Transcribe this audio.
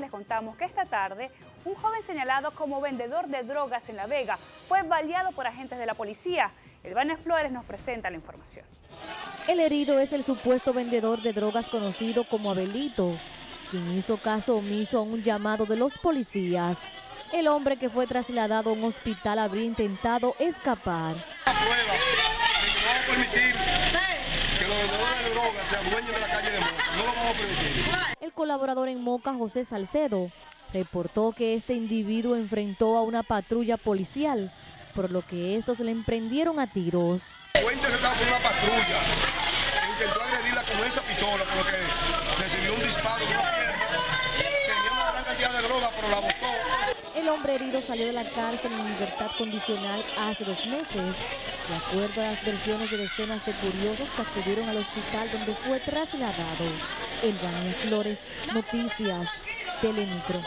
Les contamos que esta tarde un joven señalado como vendedor de drogas en La Vega fue baleado por agentes de la policía. Elvania Flores nos presenta la información. El herido es el supuesto vendedor de drogas conocido como Abelito, quien hizo caso omiso a un llamado de los policías. El hombre que fue trasladado a un hospital habría intentado escapar. El colaborador en Moca, José Salcedo, reportó que este individuo enfrentó a una patrulla policial, por lo que estos le emprendieron a tiros. Cuéntese estaba con una patrulla, intentó agredirla con esa pistola, por lo que recibió un disparo de una tenía una gran cantidad de droga, pero la botó. El hombre herido salió de la cárcel en libertad condicional hace dos meses, de acuerdo a las versiones de decenas de curiosos que acudieron al hospital donde fue trasladado. Elvania Flores, Noticias, Telemicro.